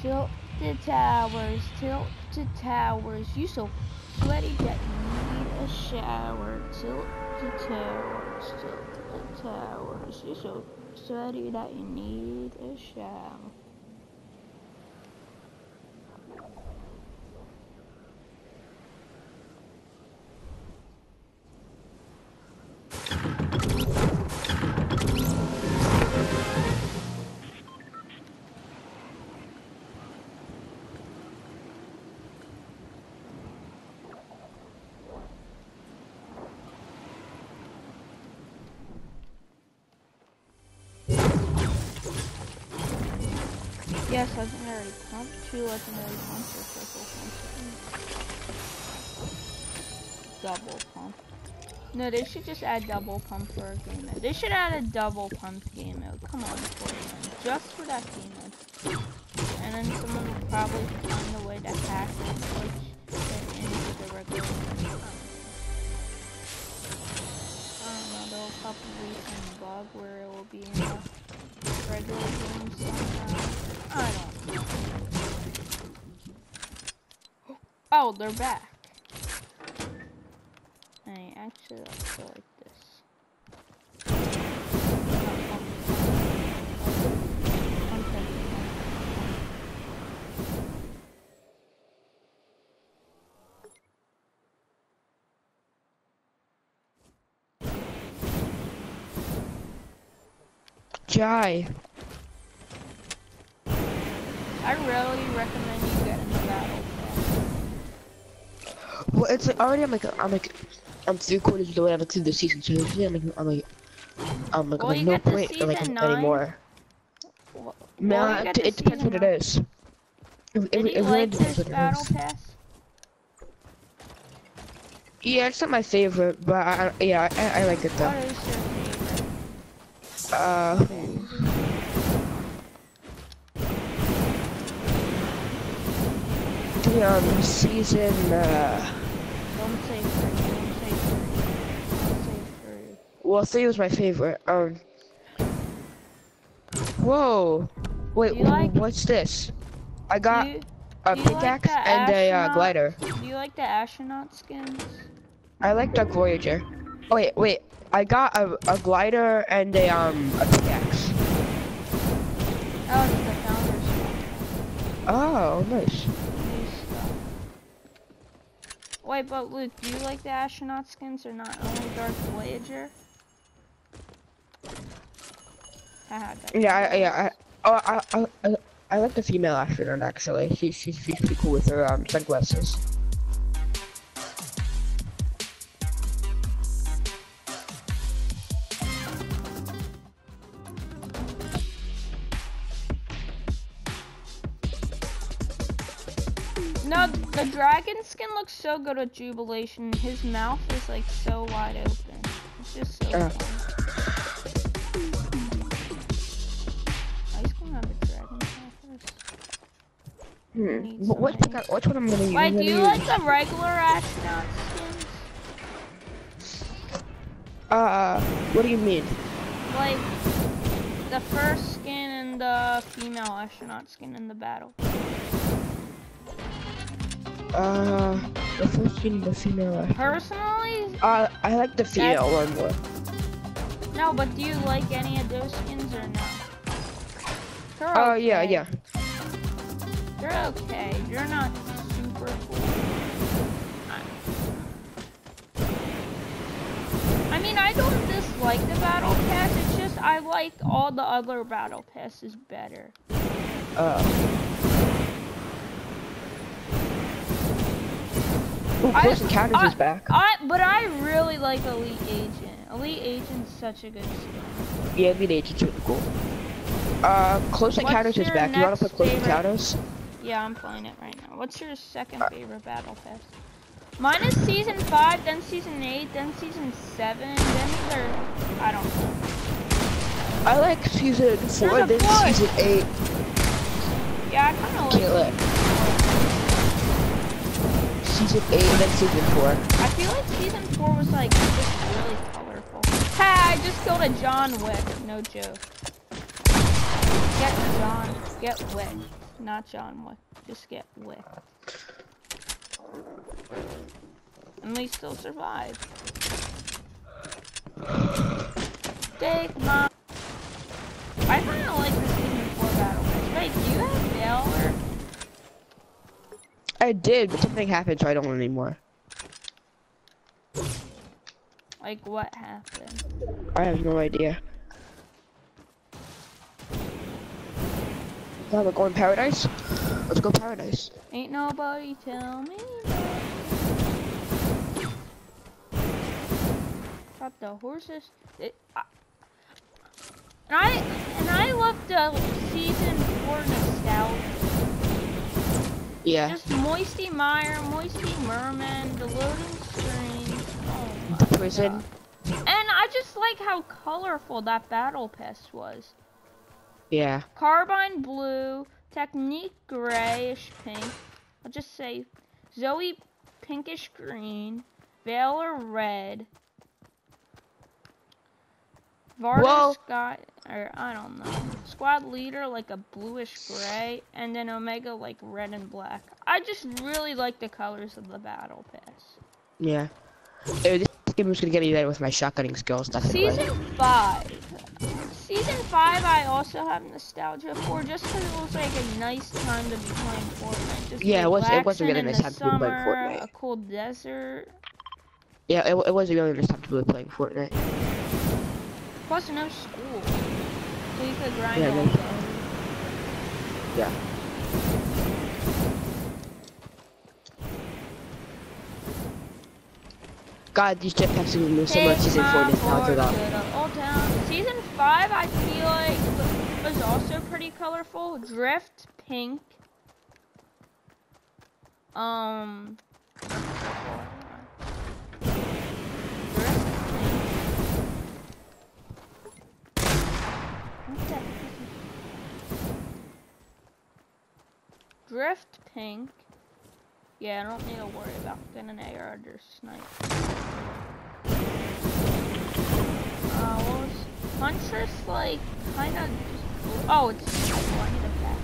Tilt the towers, tilt the towers. You so sweaty that you need a shower. Tilt the towers, tilt the towers. You so sweaty that you need a shower. Yes, legendary pump, two legendary pumps, or triple pump. Double pump. No, they should just add double pump for a game mode. They should add a double pump game mode. Come on, Fortnite. Just for that game mode. And then someone will probably find a way to hack and switch it into the regular I there'll probably be some bug where it will be in the regular game somehow. I don't know. Oh, they're back. Hey, actually, let's go like Jai. I really recommend you get in the battle. Well, it's like already I'm like I'm like I'm three quarters of the way I'm like through the season, so usually I'm like I'm like I'm like, Well, like no point in, like nine. anymore. Well, No, you it, it depends what it is. It, it, Did it like depends what it battle is. pass? Yeah, it's not my favorite, but I, yeah, I, I like it though. Uh, the um season uh Don't say three. Don't say three. Don't say well three was my favorite. Um. Whoa, wait, like- what's this? I got you, a you like pickaxe and a uh, glider. do you like the astronaut skins? I like Dark Voyager. Oh wait, wait. I got a, a glider and a um a pickaxe. Oh, the. Oh, nice. New. Wait, but Luke, do you like the astronaut skins or not? Only Dark Voyager? Haha. Yeah, I, yeah. I, oh, I, I, I, I like the female astronaut actually. She, she's she's pretty cool with her um sunglasses. No, the dragon skin looks so good with Jubilation. His mouth is like so wide open. It's just so Uh. fun. Ice Cream have a dragon. Hmm. Which which one I'm gonna use? Wait, do you like the regular astronaut skins? Uh, what do you mean? Like the first skin and the female astronaut skin in the battle. Uh, the first skin, the female. astronaut. Personally, Uh, I like the female one more. no, but do you like any of those skins or no? Oh yeah, okay. yeah. They're okay. You're not super cool. I mean, I don't dislike the battle pass. It's just I like all the other battle passes better. Uh. Ooh, I- Close Encounters I- is back. I but I really like Elite Agent. Elite Agent's such a good skin. Yeah, Elite Agent's really cool. Uh, Close What's Encounters is back. You wanna play Close favorite- Encounters? Yeah, I'm playing it right now. What's your second Uh, favorite battle pass? Mine is season five, then season eight, then season seven, then either I don't know. I like season four, a then season eight. Yeah, I kind of like. Kill it. Season eight, and then season four. I feel like season four was like just really colorful. Hey, I just killed a John Wick. No joke. Get John. Get Wick. Not John Wick. Just get Wick. And we still survive. Take my. I kind of like the season four battle. pass. Wait, do you have Valor? I did, but something happened, so I don't anymore. Like what happened? I have no idea. Now we're going paradise. Let's go paradise. Ain't nobody tell me. Got the horses. It, I, and I and I love the season four nostalgia. Yeah. Just Moisty Meyer, Moisty Merman, the loading screen. Oh The prison. God. And I just like how colorful that battle pass was. Yeah. Carbide blue, Teknique grayish pink. I'll just say Zoey pinkish green, Valor red, Varda Whoa. Sky, or I don't know. Squad leader like a bluish gray, and then Omega like red and black. I just really like the colors of the battle pass. Yeah. Ew, this game is gonna get me better with my shotgunning skills. That's. Season five. Season five, I also have nostalgia for, just because it was like a nice time to be playing Fortnite. Just Yeah, it was- it was a really nice time to be playing summer, Fortnite. A cool desert. Yeah, it, it was a really nice time to be playing Fortnite. Plus, no school, so you could grind Yeah. Yeah. God, these jetpacks are gonna move so much season four nostalgia board though. to the old town. Season five, I feel like was also pretty colorful. Drift pink. Um. Drift pink. What the heck is it? Drift pink. Yeah, I don't need to worry about getting an AR under snipe. Uh, what was Huntress like kind of just oh it's oh, I need a back.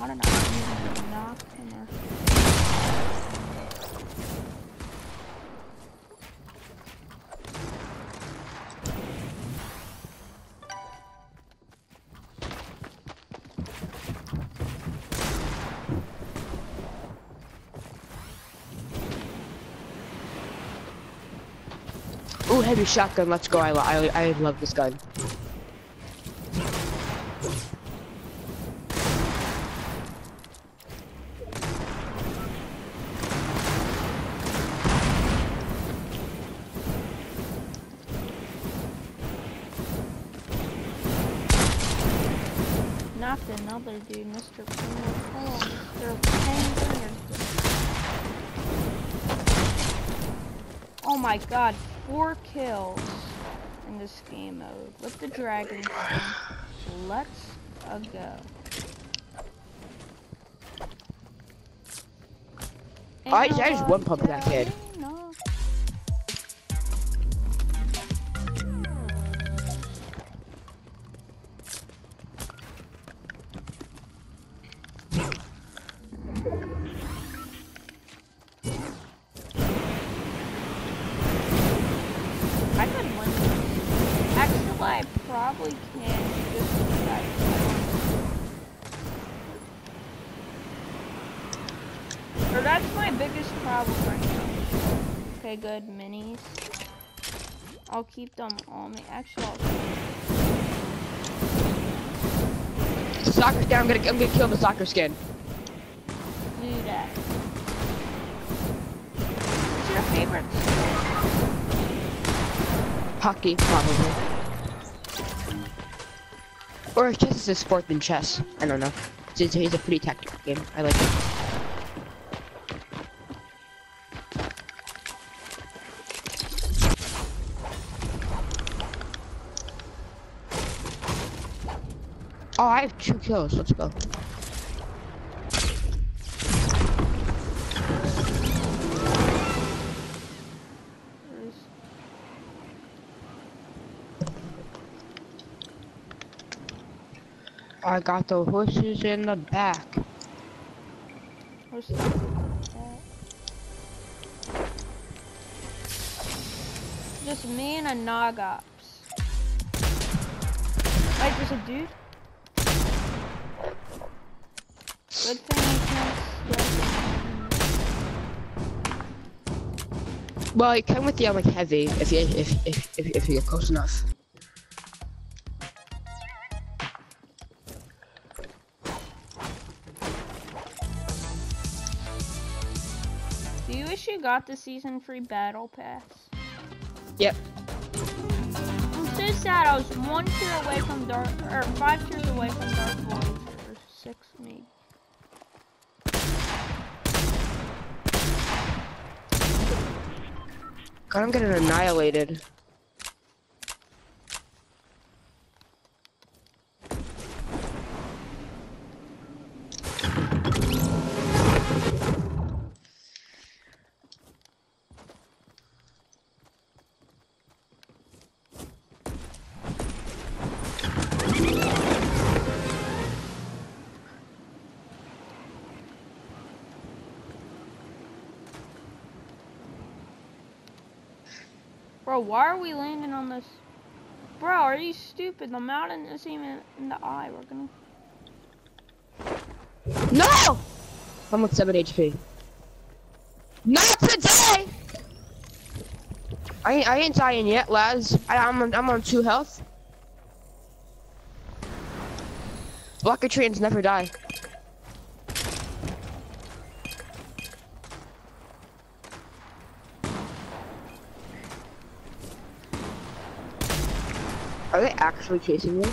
I don't know. I'm using a knock and a- Ooh, heavy shotgun. Let's go. I, I, I love this gun. Knocked another dude, Mr. Penguin. Oh my god, four kills in this game mode with the dragon. Let's go. I- I just one pump that kid. Probably can just. Or that's my biggest problem right now. Okay, good. Minis. I'll keep them on me. Actually, I'll Soccer skin. I'm gonna I'm gonna kill the soccer skin. do that. What's your favorite? Hockey, probably. Or chess is a sport than chess. I don't know. It's, it's, it's a pretty tactical game. I like it. Oh, I have two kills. Let's go. I got the horses in the back. The Just me and a Nog Ops. Wait, there's a dude? Good thing Well, you come with the like heavy if you if if if, if you get close enough. Got the season free battle pass? Yep. I'm so sad I was one tier away from dark or five tiers away from dark or six maybe. God, I'm getting annihilated. Bro, why are we landing on this? Bro, are you stupid? The mountain isn't even in the eye. We're gonna. No! I'm with 7 HP. Not today! I ain't, I ain't dying yet, lads. I, I'm, on, I'm on 2 health. Blocker trains never die. They actually chasing me?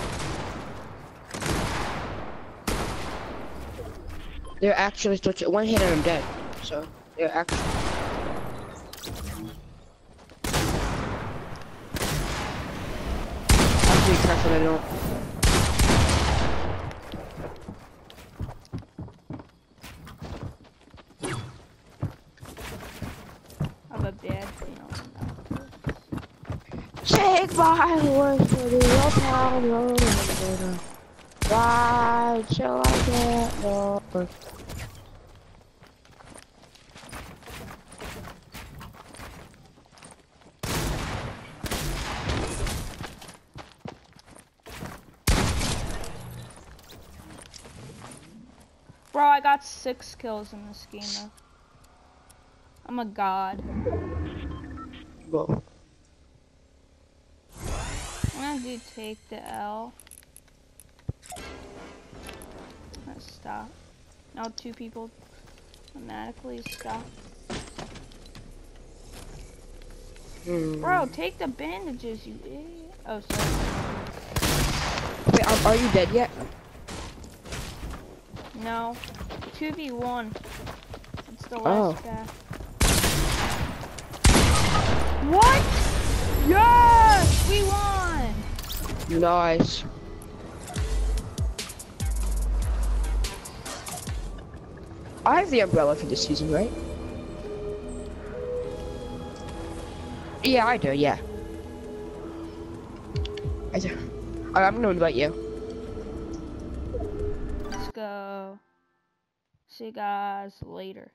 They're actually still one hit and I'm dead. So they're actually. I'm careful I don't. I have a bad feeling about this. My horse to the old town road. Why I? Bro, I got six kills in this game though. I'm a god. Gonna do take the L. Let's stop. Now two people automatically stop. Hmm. Bro, take the bandages, you idiot. Oh, sorry. Wait, are, are you dead yet? No. 2v1. It's the Oh. last guy. Nice. I have the umbrella for this season, right? Yeah, I do, yeah. I do. Alright, I'm gonna invite you. Let's go. See you guys later.